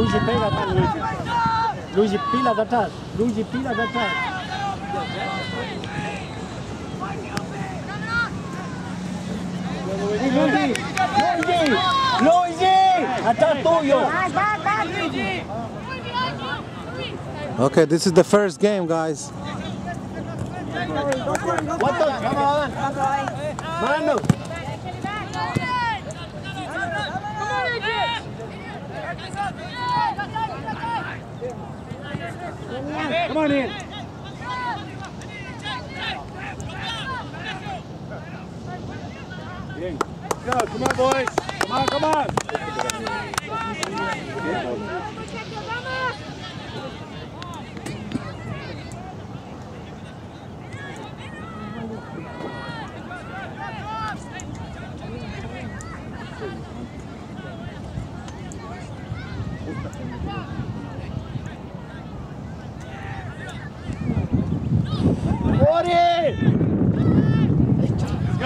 Luigi, pégate, Luigi. Luigi, pilas atrás. Luigi, pilas atrás. Luigi, Luigi, Luigi, atrás tuyo. Okay, this is the first game, guys. ¿Cuántos? Vamos, Mano. Come on in. Go, come on, boys. Come on, come on.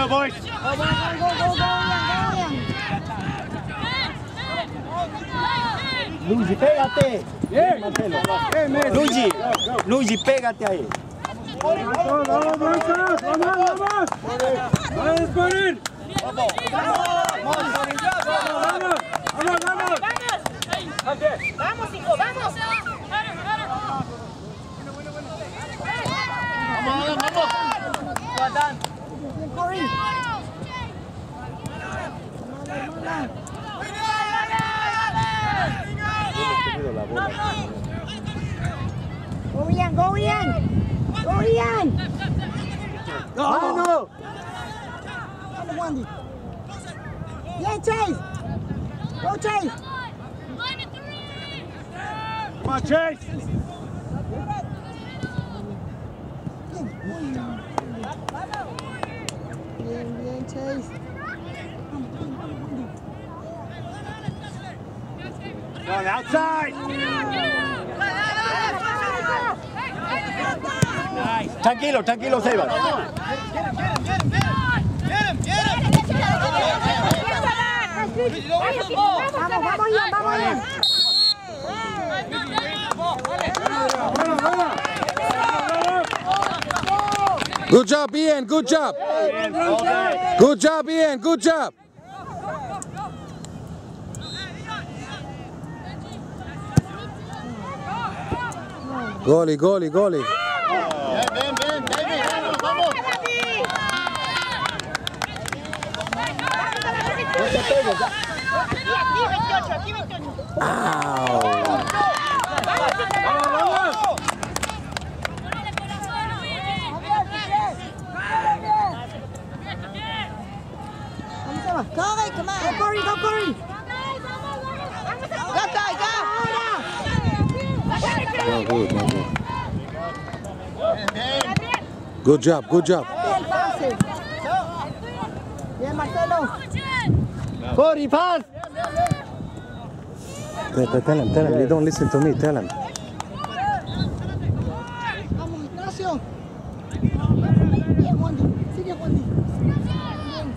go, boys. Go, go, go, Luigi, pégate. Bien, Marcelo. Luigi, Luigi, pégate ahí. ¡Vamos, vamos, vamos! ¡Vamos, vamos! ¡Vamos por él! ¡Vamos! ¡Vamos, vamos! ¡Vamos, vamos! ¡Vamos, hijo, vamos! ¡Vamos, vamos! ¡Vamos, vamos! Go Ian, go Ian! Go Ian! Mano. Come on, Wandy. Yeah, Chase! Go Chase! Come on, Chase. Bien, bien, Chase. Go on, outside. Tranquilo, tranquilo, Sebas. Vamos, vamos Ian, vamos Good job, Ian. Good job. Good job, Ian. Good job. Goalie, goalie, goalie. Ow. Corey, come on! Go Corey, go Corey! Go, go, go! No good, no good. Good job, good job. Bien, pase. Bien, Marcelo. Corey, pass. Tell, tell- tell him, tell him. You don't listen to me. Tell him. Vamos, Ignacio. Bien, Wandy. Sigue, Wandy. Bien.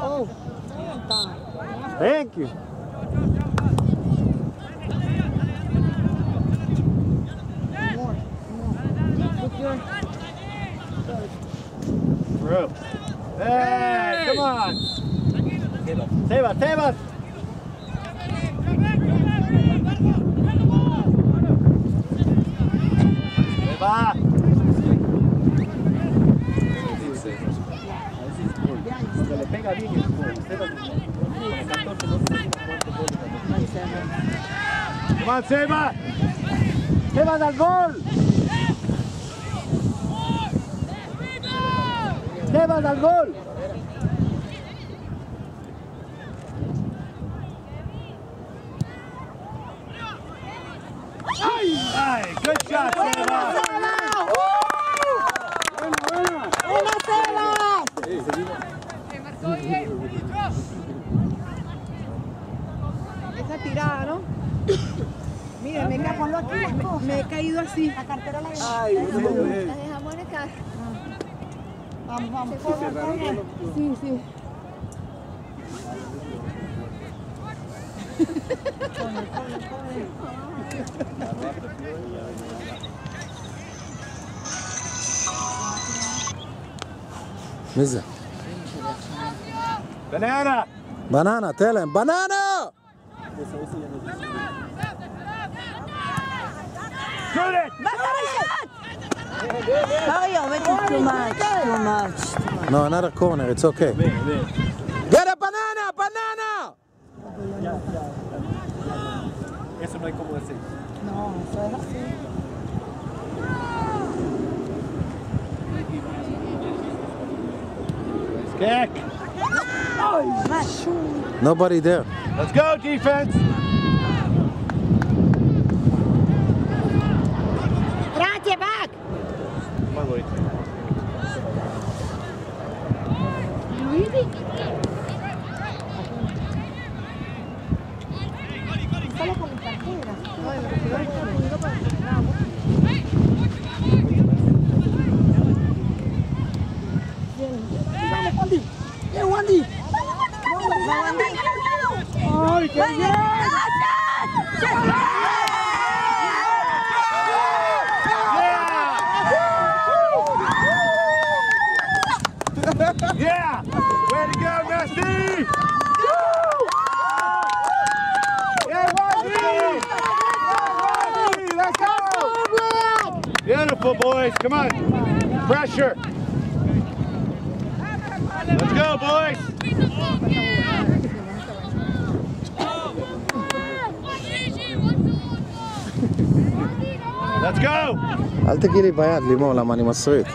Oh. Thank you. Through. Hey, come on. Sebas, Sebas. Sebas. Cuando le pega bien el gol. Sebas, con el 14 no sé cuántos goles ganó. Come on, Sebas. Sebas al gol. Sebas al gol. Ay, ay, good shot, Sebas. Me he caído así. La cartera la dejamos. Ay, la dejamos en el carro. Vamos, vamos. Sí, sí. Mizza. Banana. Banana, tell him. Banana! Oh, too much, too much. No, another corner, it's okay. Get a banana, banana! No Kick! Nobody there. Let's go, defense! אל תגיעי לי ביד, לימור, למה אני מסריט.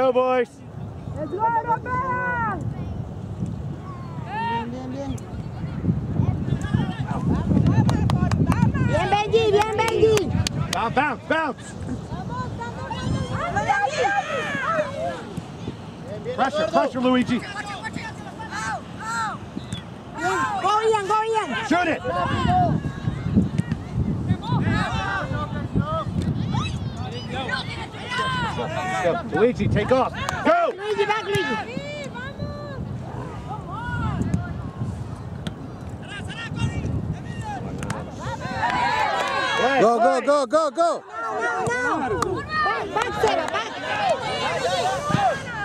Go, boys. ¡Es Europa! Bien, bien, bien. Bien, Benji, bien, Benji. Bounce, bounce, bounce. Pressure, pressure, Luigi. Go, Ian, go, Ian. Shoot it. Let's go. Luigi, take off. Go. Luigi, back, Luigi. Go, go, go, go, go! No, no. Back, back, Seba, back.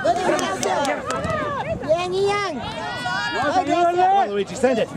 Good enough, Seba. Bien, Ian. Good, Come yes, Luigi, send it.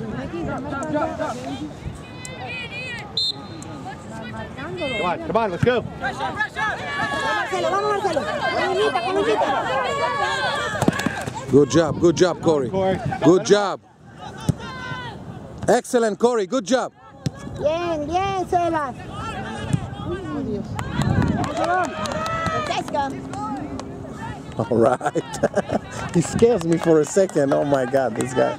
it's okay, it's okay. Come on, come on, let's go. Marcelo, vamos, Marcelo. Con Unita. Good job, good job, Corey. Corey. Good job. Excellent, Corey, good job. Bien, bien, Sebas. All right. he scares me for a second. Oh my God, this guy.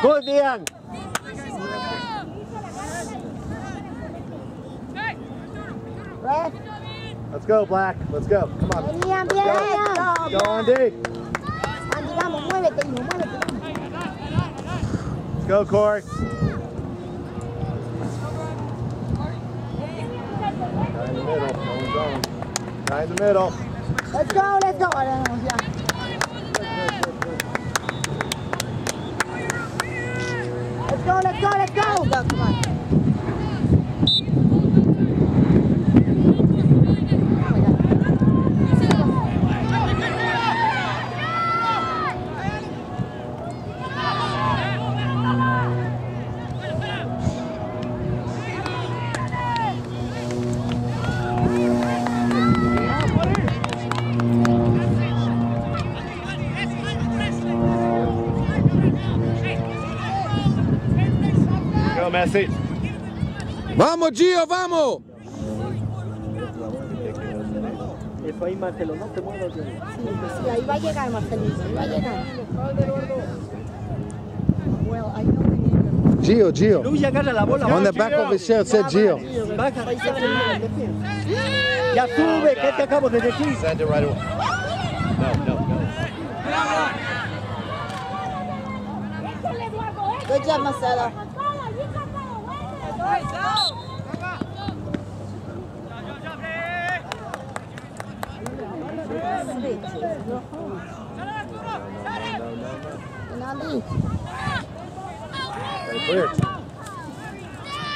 Good, Ian. Red. Let's go, Black. Let's go. Come on. Bien. Go, Andy. Andy, vamos, muévete, hijo, muévete. Let's go, Corey. Guy in the middle. No one's going. Guy in the middle. Let's go, let's go. Ahora vamos ya. Let's go, let's go, let's go. Let's go, come on. Go, Messi. ¡Vamos, Gio, vamos! Eso ahí, Marcelo, no te muevas. Sí, sí, ahí va a llegar, Marcelito, ahí va a llegar. Well, I know the name. Gio, Gio. Luis agarra la bola. On the back of his shirt said Gio. Baja. Ahí se va a. Ya sube, que te acabo de decir. Send it right away. No, no, no. Échale, Eduardo, échale. Good job, Marcelo.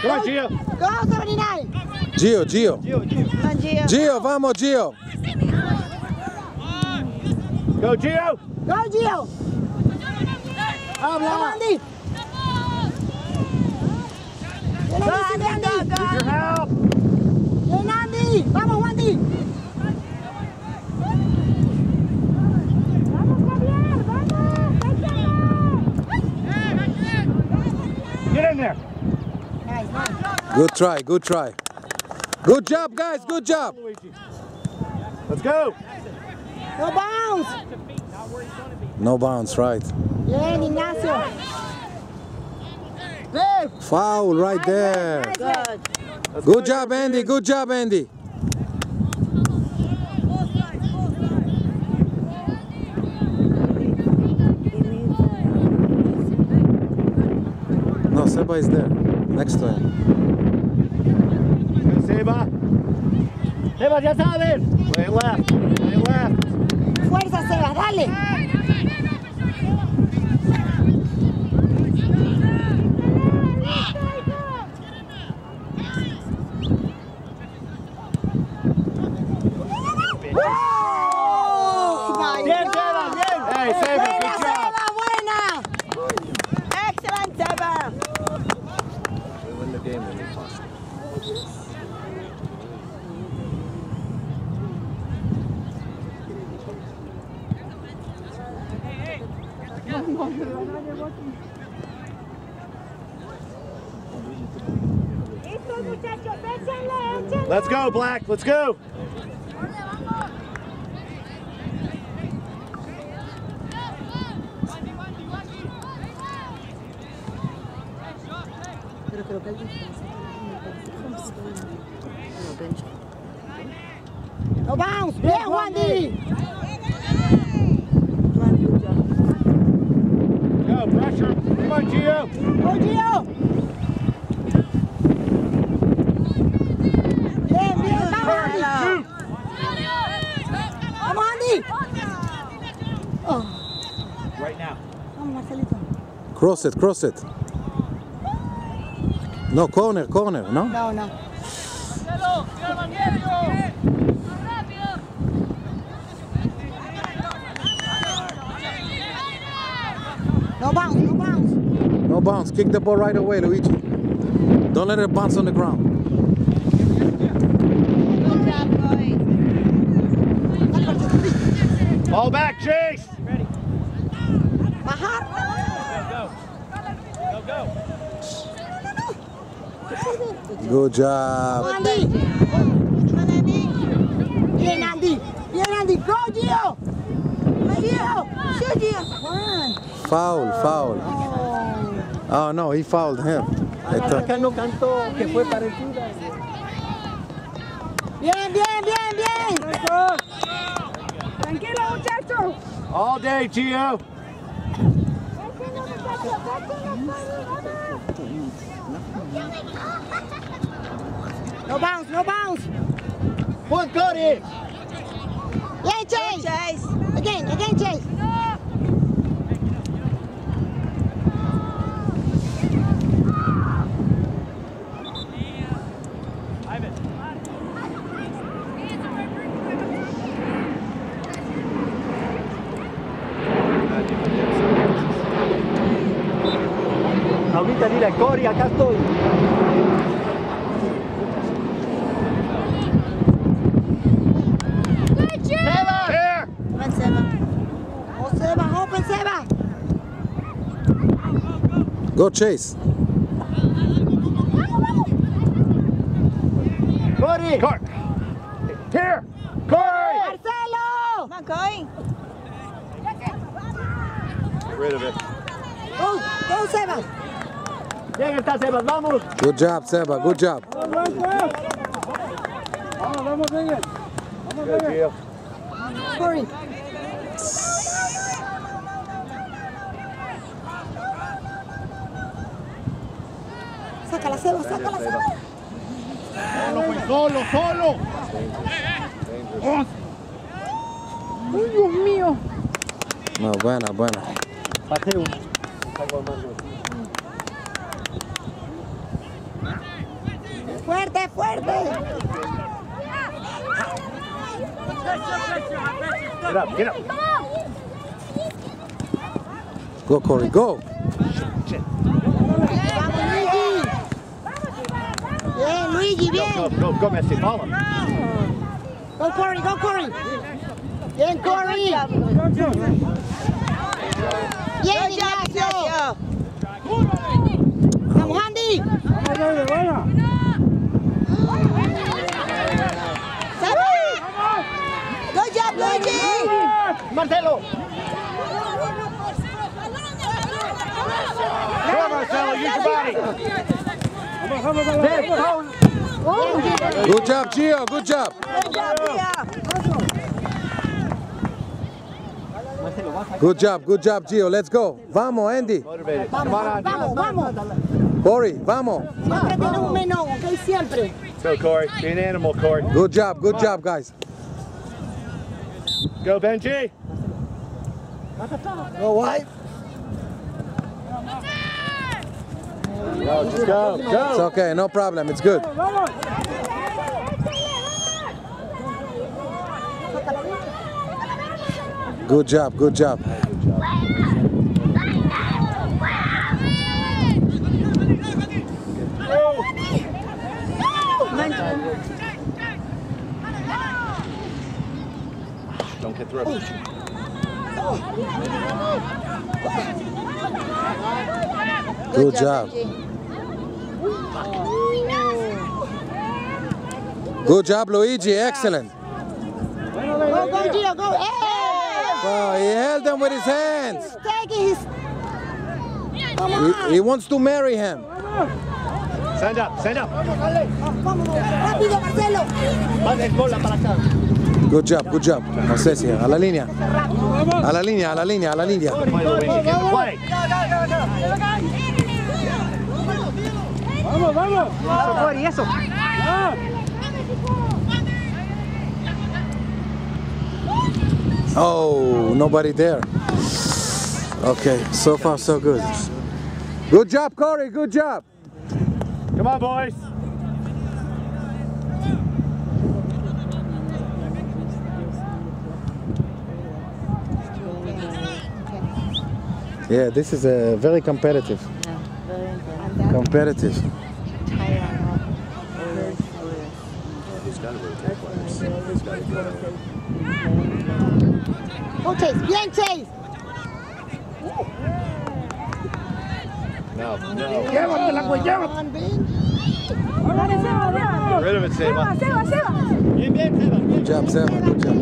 Come on, Gio. go 79. Gio, Gio. Gio, Gio. Come on, Gio. Gio, vamos, Gio. Go, Gio. Go, Gio. Come on, Good try, good try. Good job, guys, good job. Let's go. No bounce. No bounce, right. Bien, Ignacio. Good. Foul right there. Nice, nice. Good job, Andy, good job, Andy. No, Seba is there, next to him. Go, Seba. Seba, ya sabes. Play left. Play left. Fuerza, Seba, dale. Oh, my Bien, God. Seba, bien. Hey, Seba, Buena, good job. Seba, buena. Excellent, Seba. We win the game when we toss. Estos muchachos, échale, échale. Let's go, Black. Let's go. Pero creo que el No bounce. Bien, Wandy. Go, pressure. Come on, Gio. Go, Gio. Cross it, cross it. No, corner, corner, no? No, no. No bounce, no bounce. No bounce. Kick the ball right away, Luigi. Don't let it bounce on the ground. Ball back, Chase! Ready. Bajar. Good job. Andy. Bien, Andy. Bien, Andy. Go, Gio. Gio. Shoot, Gio. Foul, foul. Oh. oh no, he fouled him. I thought- no cantó que fue parecida. Bien, bien, bien, bien. Tranquilo, muchachos. All day, Gio. No bounce, no bounce. One, Cody. Bien, Chase. Chase. Again, again, Chase. Cory, acá estoy. Seba. Here. Open, Seba. Oh, Seba, open, Seba. Go chase. Cory. Cor está, Sebas, vamos. Good job, Seba. Good job. Vamos, vamos, venga. Vamos, venga. Gio. Corey. Sácala, Seba, sácala, Seba. Solo, pues, solo, solo. Uy, Dios mío. No, buena, buena. Fuerte, fuerte. Get up, get up. Go, Corey. Go. Vamos, Luigi. Bien, Luigi, Go, bien. go, go, Messi, follow. Go, Corey, go, Corey. Bien, Corey. Bien, Ignacio. Vamos, Andy. Vamos, venga, Marcelo. Come on, Marcelo, use your body. Vamos, vamos, vamos. There, go. Bien, Gio. Good job, Gio. Good job. Good job, Gio. Good job. Good job, Gio. Let's go. Vamos, Andy. Motivated. Come on, Vamos, Andy. vamos. Corey, vamos. Siempre tienes un menón, ¿ok? Siempre. Go, Corey. Be an animal, Corey. Good job. Good job, guys. Go, Benji. Go, White. Go, just go. It's okay. No problem. It's good. Good job. Good job. Don't get through. Good job. Good job, Luigi. Excellent. Go, go, Gio, go. Hey! Oh, he held them with his hands. Taking his... Come He, on. he wants to marry him. Stand up, stand up. Rápido, Marcelo. Más de para acá. Good job. Good job. No sé si a la línea. A la línea, a la línea, a la línea. Play, Luigi, get. Vamos, vamos. Eso. Ah, Oh, nobody there. Okay, so far so good. Good job, Corey. Good job. Come on, boys. Yeah, this is uh, very competitive. competitive. He's got to rotate players. He's got to go. Go Chase, bien Chase. No, no. Llévatela, güey, llévatela. On, Ben. Dale, Seba, Seba. Get rid of it, Seba. Seba, Seba. Bien, bien, Seba. Good job, Seba. Good job.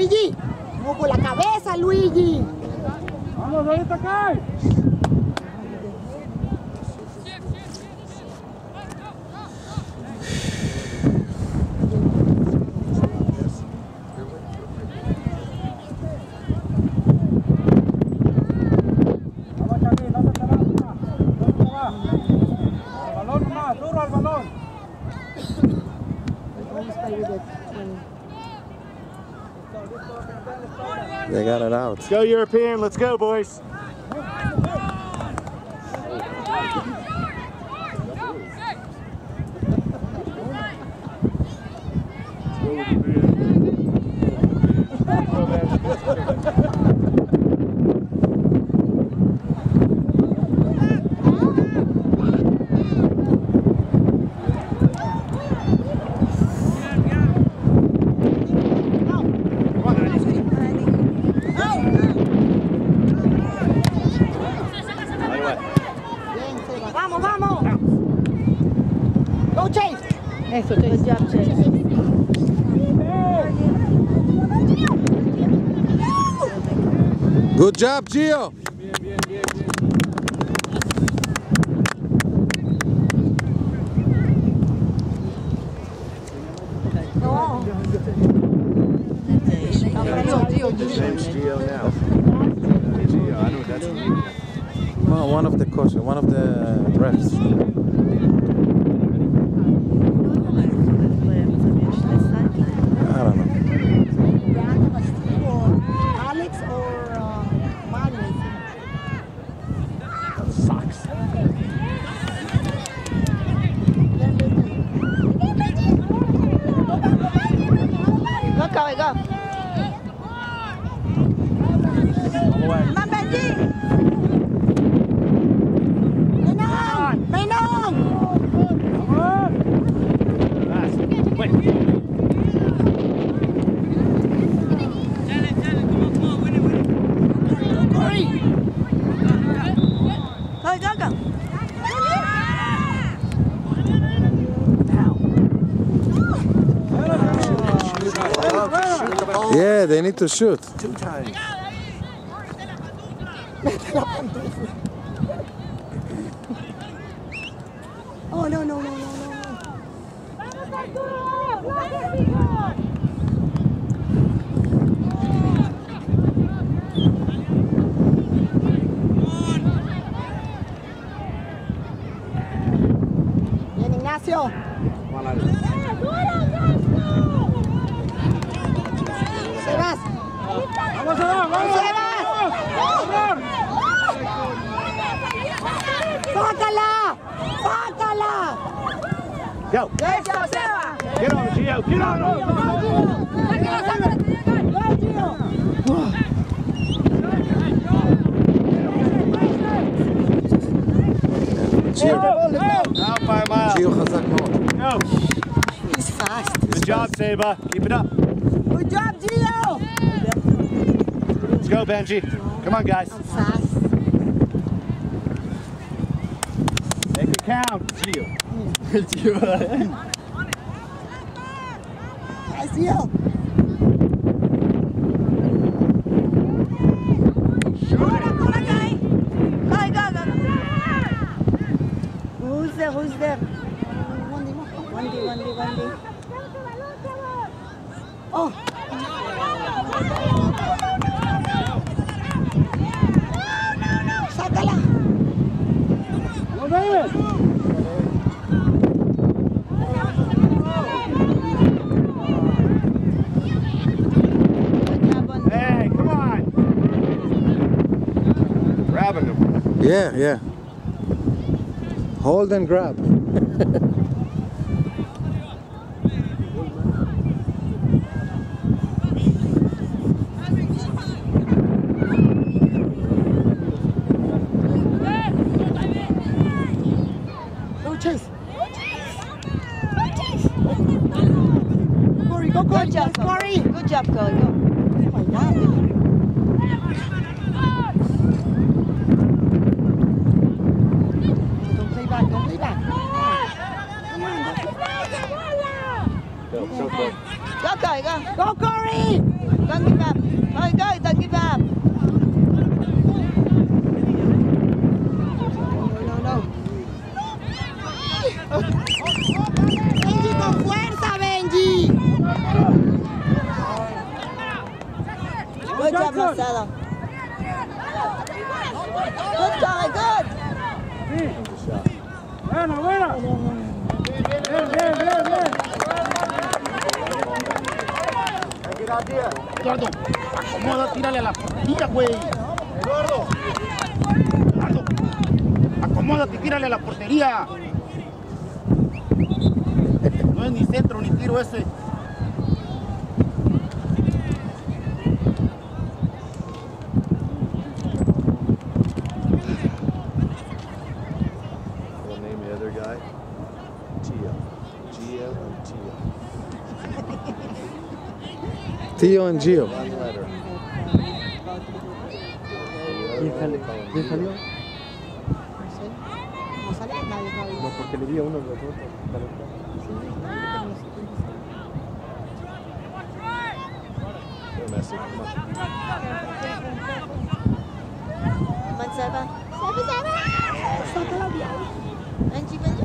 Luigi. No con la cabeza, Luigi. Vamos, ahorita cae. Balón más, duro al balón. They got it out. Let's go European. Let's go, boys. Right away. Bien, Seba. Vamos, vamos. Go Chase. Eso, Good job, Chase. Good job, Gio. James Gio now. Gio, I know that's No, one of the coaches, one of the refs. I don't know. Alex or uh, Mario. Sucks. Go, Kawhi, go. Come on, Benji. Menong. Menong. Go, go, go. Yeah, they need to shoot. two times. Oh, no, no, no, no, no, no. Vamos, Arturo. Vamos, hijo. Bien, Ignacio. Sebas. Vamos, Seba, vamos. Sebas. Sácala. Sácala. Go. Eso, Seba. Get on, Gio. Get on. Gio, Out by a mile. Gio חזק מאוד. Go. He's fast. Good job, Seba. Keep it up. Good job, Gio. Let's go, Benji. Come on, guys. Fast. Make it count. Gio. Gio. Nice, Gio. Who's there? Who's there? Wendy, mo. Wendy, Wendy, Wendy. Oh. Yeah, yeah. Hold and grab. Go chase. Go chase. Go chase. Corey, go, go. Good job, Corey. Good job, Corey. Go. Oh my God. Go. Go. Go. Go, Corey! Don't give up. Corey, go. Don't give up. Eduardo, acomoda, tírale a la portería, güey. Eduardo. Eduardo. Acomódate, tírale a la portería. No es ni centro ni tiro ese. Theo and Gio. One letter. ¿Quién sale? ¿Quién salió? No sale nadie. No, porque le di a uno de los otros. They're messing. Come on. Come on, Seba. Sácala de ahí. Benji, Benji.